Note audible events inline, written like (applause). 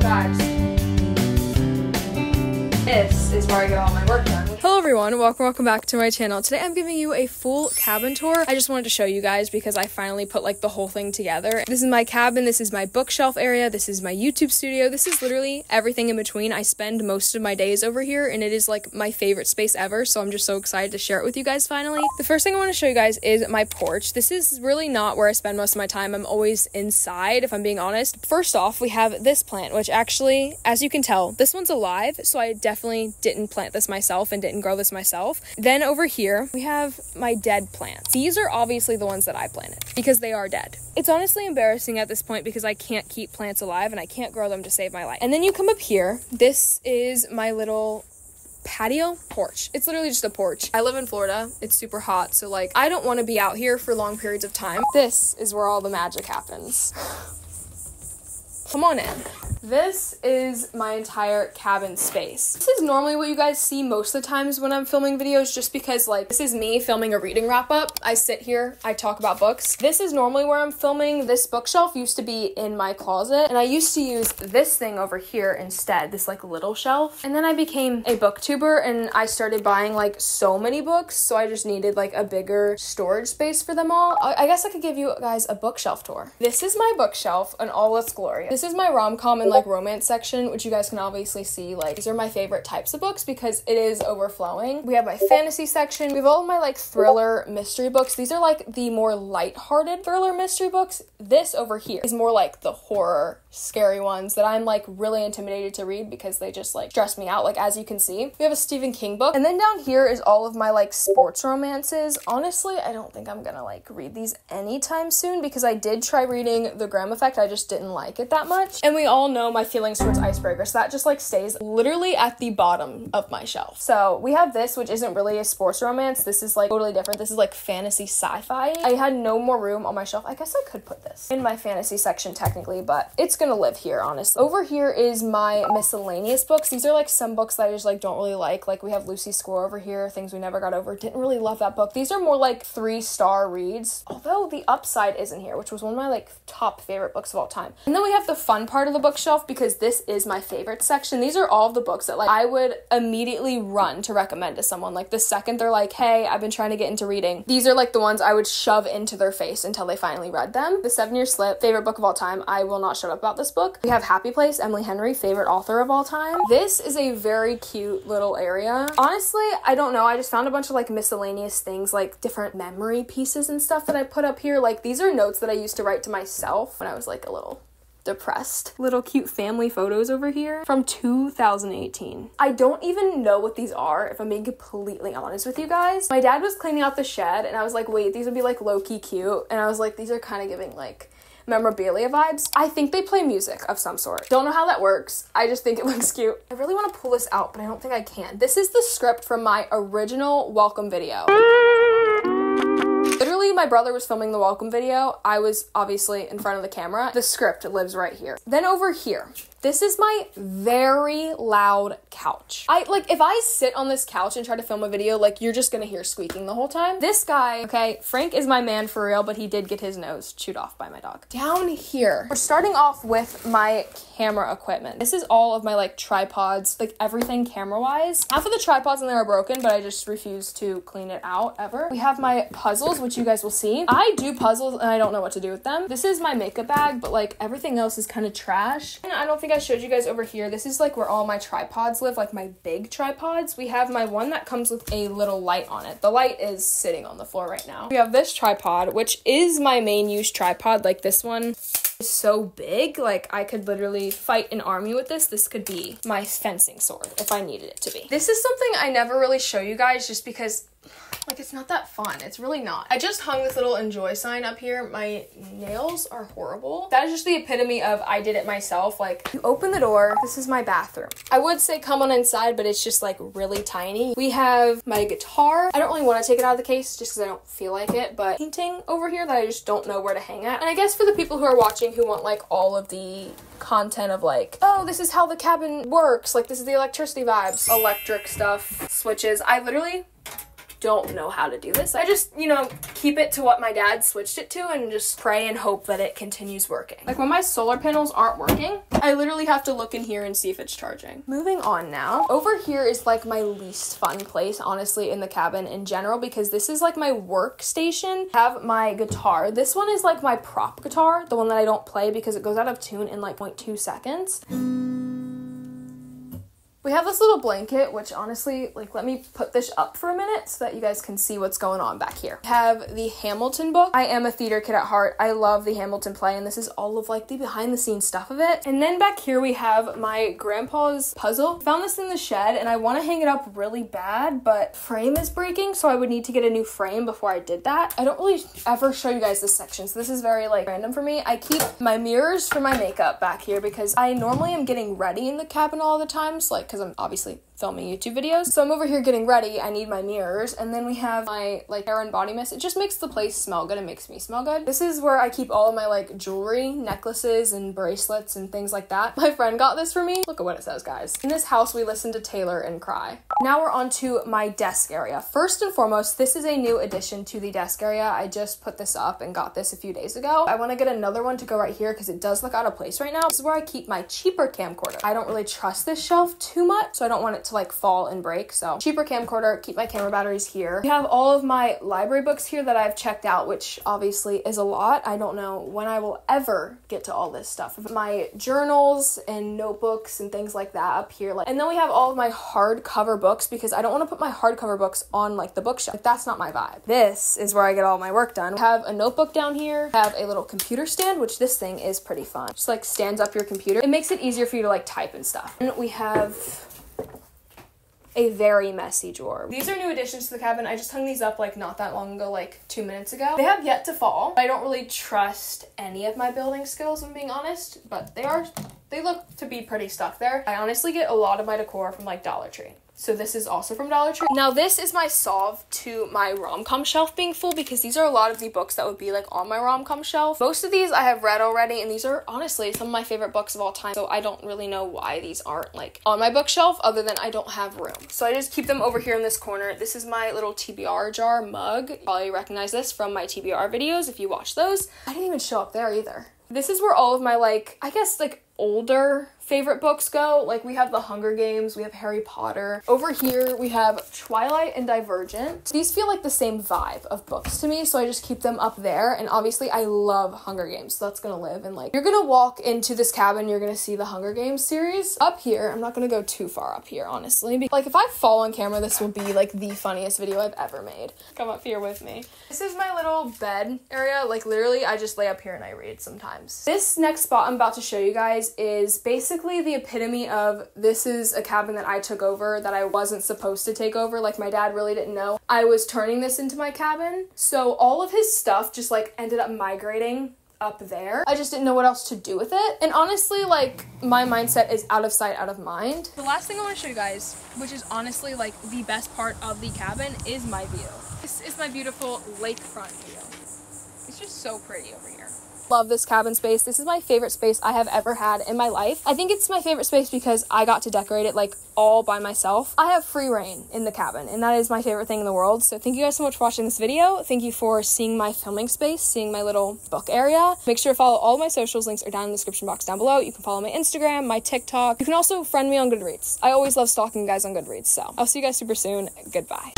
Vibes. This is where I get all my work everyone, welcome welcome back to my channel. Today I'm giving you a full cabin tour. I just wanted to show you guys because I finally put like the whole thing together. This is my cabin, this is my bookshelf area, this is my YouTube studio, this is literally everything in between. I spend most of my days over here and it is like my favorite space ever, so I'm just so excited to share it with you guys finally. The first thing I want to show you guys is my porch. This is really not where I spend most of my time. I'm always inside if I'm being honest. First off, we have this plant, which actually, as you can tell, this one's alive, so I definitely didn't plant this myself and didn't grow this myself. Then over here, we have my dead plants. These are obviously the ones that I planted because they are dead. It's honestly embarrassing at this point because I can't keep plants alive and I can't grow them to save my life. And then you come up here. This is my little patio porch. It's literally just a porch. I live in Florida. It's super hot, so like I don't want to be out here for long periods of time. This is where all the magic happens. (sighs) Come on in. This is my entire cabin space. This is normally what you guys see most of the times when I'm filming videos just because like this is me filming a reading wrap up. I sit here, I talk about books. This is normally where I'm filming. This bookshelf used to be in my closet and I used to use this thing over here instead, this like little shelf. And then I became a booktuber and I started buying like so many books so I just needed like a bigger storage space for them all. I, I guess I could give you guys a bookshelf tour. This is my bookshelf in all its glory. Is my rom-com and like romance section, which you guys can obviously see. Like these are my favorite types of books because it is overflowing. We have my fantasy section. We have all of my like thriller mystery books. These are like the more light-hearted thriller mystery books. This over here is more like the horror scary ones that I'm like really intimidated to read because they just like stress me out. Like as you can see, we have a Stephen King book. And then down here is all of my like sports romances. Honestly, I don't think I'm gonna like read these anytime soon because I did try reading The Graham Effect. I just didn't like it that much. And we all know my feelings towards Icebreaker. So that just like stays literally at the bottom of my shelf. So we have this, which isn't really a sports romance. This is like totally different. This is like fantasy sci-fi. I had no more room on my shelf. I guess I could put this in my fantasy section technically, but it's gonna live here, honestly. Over here is my miscellaneous books. These are like some books that I just like don't really like. Like we have Lucy Score over here, Things We Never Got Over. Didn't really love that book. These are more like three star reads. Although The Upside isn't here, which was one of my like top favorite books of all time. And then we have the fun part of the bookshelf because this is my favorite section. These are all the books that like I would immediately run to recommend to someone. Like the second they're like, hey, I've been trying to get into reading. These are like the ones I would shove into their face until they finally read them. The Seven Year Slip, favorite book of all time. I will not shut up about this book. We have Happy Place, Emily Henry, favorite author of all time. This is a very cute little area. Honestly, I don't know. I just found a bunch of like miscellaneous things, like different memory pieces and stuff that I put up here. Like these are notes that I used to write to myself when I was like a little depressed. Little cute family photos over here from 2018. I don't even know what these are, if I'm being completely honest with you guys. My dad was cleaning out the shed and I was like, wait, these would be like low-key cute. And I was like, these are kind of giving like memorabilia vibes. I think they play music of some sort. Don't know how that works. I just think it (laughs) looks cute. I really want to pull this out, but I don't think I can. This is the script from my original welcome video. My brother was filming the welcome video. I was obviously in front of the camera. The script lives right here. Then over here, this is my very loud couch. I like if I sit on this couch and try to film a video, like you're just gonna hear squeaking the whole time. This guy, okay, Frank is my man for real, but he did get his nose chewed off by my dog. Down here, we're starting off with my camera equipment. This is all of my like tripods, like everything camera wise. Half of the tripods in there are broken, but I just refuse to clean it out ever. We have my puzzles, which you guys will see. I do puzzles and I don't know what to do with them. This is my makeup bag, but like everything else is kind of trash. And I don't think think I showed you guys over here. This is like where all my tripods live, like my big tripods. We have my one that comes with a little light on it. The light is sitting on the floor right now. We have this tripod, which is my main use tripod. Like this one is so big. Like I could literally fight an army with this. This could be my fencing sword if I needed it to be. This is something I never really show you guys just because like it's not that fun. It's really not. I just hung this little enjoy sign up here. My nails are horrible. That is just the epitome of I did it myself. Like you open the door, this is my bathroom. I would say come on inside, but it's just like really tiny. We have my guitar. I don't really want to take it out of the case just because I don't feel like it, but painting over here that I just don't know where to hang at. And I guess for the people who are watching who want like all of the content of like, oh, this is how the cabin works. Like this is the electricity vibes, electric stuff, switches. I literally don't know how to do this. I just, you know, keep it to what my dad switched it to and just pray and hope that it continues working. Like when my solar panels aren't working, I literally have to look in here and see if it's charging. Moving on now. Over here is like my least fun place, honestly, in the cabin in general because this is like my workstation. I have my guitar. This one is like my prop guitar, the one that I don't play because it goes out of tune in like 0.2 seconds. We have this little blanket, which honestly, like, let me put this up for a minute so that you guys can see what's going on back here. We have the Hamilton book. I am a theater kid at heart. I love the Hamilton play, and this is all of like the behind the scenes stuff of it. And then back here we have my grandpa's puzzle. Found this in the shed, and I want to hang it up really bad, but frame is breaking, so I would need to get a new frame before I did that. I don't really ever show you guys this section, so this is very like random for me. I keep my mirrors for my makeup back here because I normally am getting ready in the cabin all the times, like because I'm obviously filming YouTube videos. So I'm over here getting ready. I need my mirrors. And then we have my like hair and body mist. It just makes the place smell good. It makes me smell good. This is where I keep all of my like jewelry, necklaces, and bracelets and things like that. (laughs) My friend got this for me. Look at what it says, guys. In this house, we listen to Taylor and cry. Now we're on to my desk area. First and foremost, this is a new addition to the desk area. I just put this up and got this a few days ago. I want to get another one to go right here because it does look out of place right now. This is where I keep my cheaper camcorder. I don't really trust this shelf too much, so I don't want it to like fall and break. So cheaper camcorder, keep my camera batteries here. We have all of my library books here that I've checked out, which obviously is a lot. I don't know when I will ever get to all this stuff. My journals and notebooks and things like that up here. Like, and then we have all of my hardcover books because I don't want to put my hardcover books on like the bookshelf. Like, that's not my vibe. This is where I get all my work done. I have a notebook down here. I have a little computer stand, which this thing is pretty fun. Just like stands up your computer. It makes it easier for you to like type and stuff. And we have a very messy drawer. These are new additions to the cabin. I just hung these up like not that long ago, like two minutes ago. They have yet to fall. I don't really trust any of my building skills, I'm being honest, but they are, they look to be pretty stuck there. I honestly get a lot of my decor from like Dollar Tree. So this is also from Dollar Tree. Now this is my solve to my rom-com shelf being full because these are a lot of the books that would be like on my rom-com shelf. Most of these I have read already and these are honestly some of my favorite books of all time. So I don't really know why these aren't like on my bookshelf other than I don't have room. So I just keep them over here in this corner. This is my little TBR jar mug. You probably recognize this from my TBR videos if you watch those. I didn't even show up there either. This is where all of my like, I guess like older favorite books go. Like we have The Hunger Games, we have Harry Potter. Over here we have Twilight and Divergent. These feel like the same vibe of books to me, so I just keep them up there. And obviously I love Hunger Games, so that's gonna live. And like you're gonna walk into this cabin, you're gonna see the Hunger Games series. Up here, I'm not gonna go too far up here, honestly. Like if I fall on camera, this will be like the funniest video I've ever made. Come up here with me. This is my little bed area. Like literally, I just lay up here and I read sometimes. This next spot I'm about to show you guys is basically basically the epitome of this is a cabin that I took over that I wasn't supposed to take over. Like my dad really didn't know I was turning this into my cabin. So all of his stuff just like ended up migrating up there. I just didn't know what else to do with it. And honestly, like my mindset is out of sight, out of mind. The last thing I want to show you guys, which is honestly like the best part of the cabin, is my view. This is my beautiful lakefront view. It's just so pretty over here love this cabin space. This is my favorite space I have ever had in my life. I think it's my favorite space because I got to decorate it like all by myself. I have free rein in the cabin and that is my favorite thing in the world. So thank you guys so much for watching this video. Thank you for seeing my filming space, seeing my little book area. Make sure to follow all my socials. Links are down in the description box down below. You can follow my Instagram, my TikTok. You can also friend me on Goodreads. I always love stalking guys on Goodreads. So I'll see you guys super soon. Goodbye.